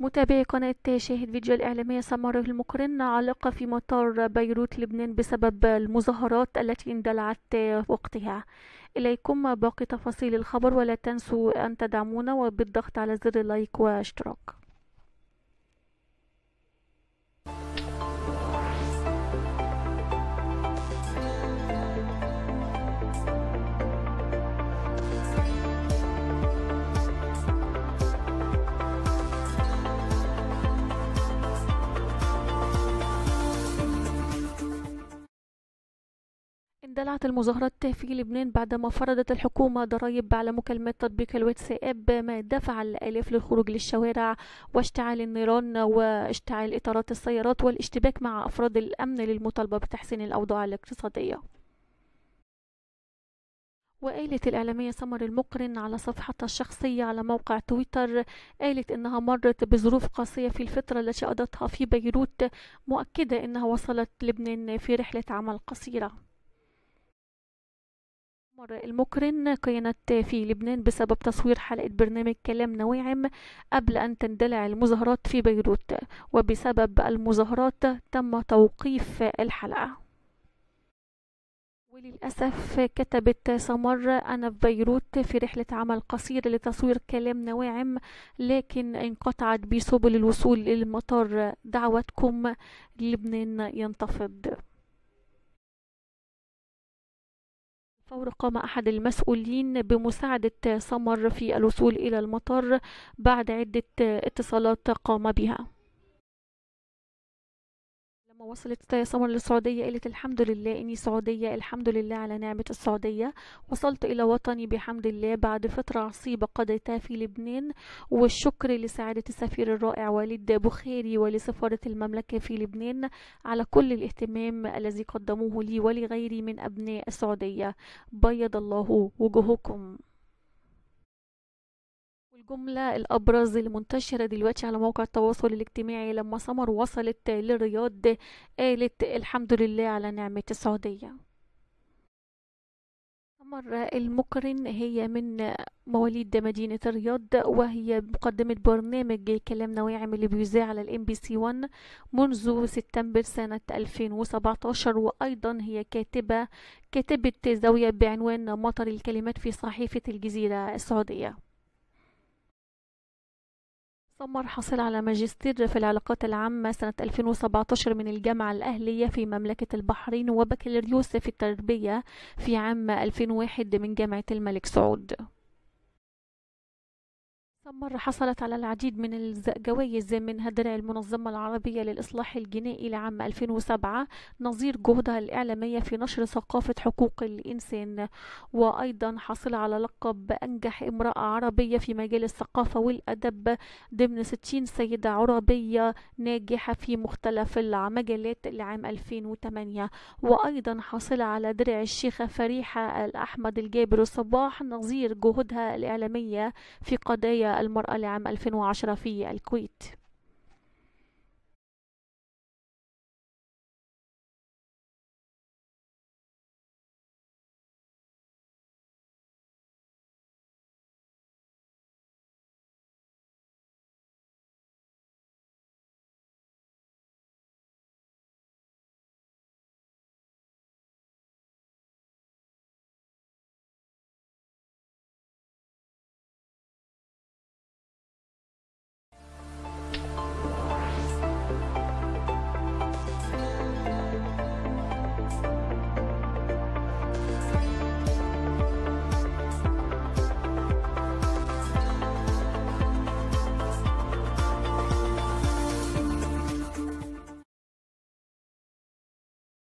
متابعي قناة شاهد فيديو الإعلامية سمر المقرن علق في مطار بيروت لبنان بسبب المظاهرات التي اندلعت وقتها. إليكم باقي تفاصيل الخبر ولا تنسوا أن تدعمونا وبالضغط على زر اللايك واشتراك. اندلعت المظاهرات في لبنان بعدما فرضت الحكومة ضرائب على مكالمات تطبيق الواتساب ما دفع الآلاف للخروج للشوارع واشتعال النيران واشتعال إطارات السيارات والاشتباك مع أفراد الأمن للمطالبة بتحسين الأوضاع الاقتصادية. وقالت الإعلامية سمر المقرن على صفحتها الشخصية على موقع تويتر قالت إنها مرت بظروف قاسية في الفترة التي قضتها في بيروت مؤكدة إنها وصلت لبنان في رحلة عمل قصيرة. المقرن كانت في لبنان بسبب تصوير حلقة برنامج كلام نواعم قبل أن تندلع المظاهرات في بيروت وبسبب المظاهرات تم توقيف الحلقة. وللأسف كتبت سمر أنا في بيروت في رحلة عمل قصيرة لتصوير كلام نواعم لكن انقطعت بسبل الوصول للمطار. دعوتكم لبنان ينتفض. فور قام أحد المسؤولين بمساعدة سمر في الوصول إلى المطار بعد عدة اتصالات قام بها. لما وصلت سمر للسعودية قالت الحمد لله إني سعودية الحمد لله على نعمة السعودية. وصلت إلى وطني بحمد الله بعد فترة عصيبة قضيتها في لبنان. والشكر لسعادة السفير الرائع وليد بخاري ولسفارة المملكة في لبنان على كل الاهتمام الذي قدموه لي ولغيري من أبناء السعودية. بيض الله وجوهكم الجملة الأبرز المنتشرة دلوقتي على مواقع التواصل الاجتماعي لما سمر وصلت للرياض قالت الحمد لله على نعمة السعودية. سمر المقرن هي من مواليد مدينة الرياض وهي مقدمة برنامج كلام نواعم اللي بيذاع على الام بي سي 1 منذ سبتمبر سنة 2017 وأيضا هي كاتبة كاتبة زاوية بعنوان مطر الكلمات في صحيفة الجزيرة السعودية. سمر حصلت على ماجستير في العلاقات العامة سنة 2017 من الجامعة الأهلية في مملكة البحرين وبكالوريوس في التربية في عام 2001 من جامعة الملك سعود. مرة حصلت على العديد من الجوائز منها درع المنظمة العربية للإصلاح الجنائي لعام 2007 نظير جهدها الإعلامية في نشر ثقافة حقوق الإنسان. وأيضا حصل على لقب أنجح امرأة عربية في مجال الثقافة والأدب ضمن 60 سيدة عربية ناجحة في مختلف المجالات لعام 2008 وأيضا حصل على درع الشيخة فريحة الأحمد الجابر صباح. نظير جهودها الإعلامية في قضايا المرأة لعام 2010 في الكويت.